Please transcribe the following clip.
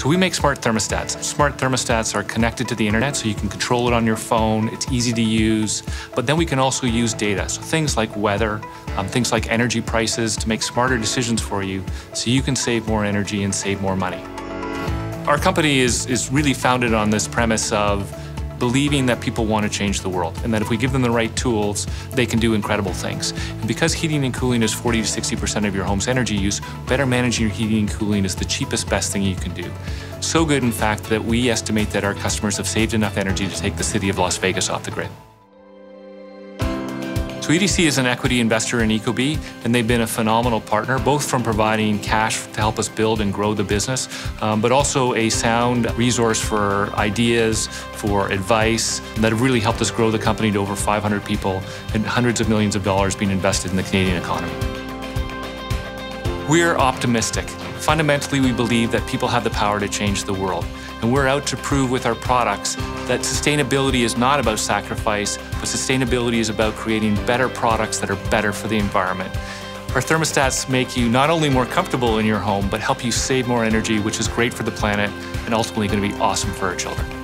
So we make smart thermostats. Smart thermostats are connected to the internet so you can control it on your phone. It's easy to use. But then we can also use data. So things like weather, um, things like energy prices to make smarter decisions for you so you can save more energy and save more money. Our company is, is really founded on this premise of believing that people want to change the world and that if we give them the right tools, they can do incredible things. And because heating and cooling is 40 to 60% of your home's energy use, better managing your heating and cooling is the cheapest, best thing you can do. So good, in fact, that we estimate that our customers have saved enough energy to take the city of Las Vegas off the grid. EDC is an equity investor in Ecobee, and they've been a phenomenal partner, both from providing cash to help us build and grow the business, um, but also a sound resource for ideas, for advice that have really helped us grow the company to over 500 people and hundreds of millions of dollars being invested in the Canadian economy. We're optimistic. Fundamentally, we believe that people have the power to change the world. And we're out to prove with our products that sustainability is not about sacrifice, but sustainability is about creating better products that are better for the environment. Our thermostats make you not only more comfortable in your home, but help you save more energy, which is great for the planet and ultimately going to be awesome for our children.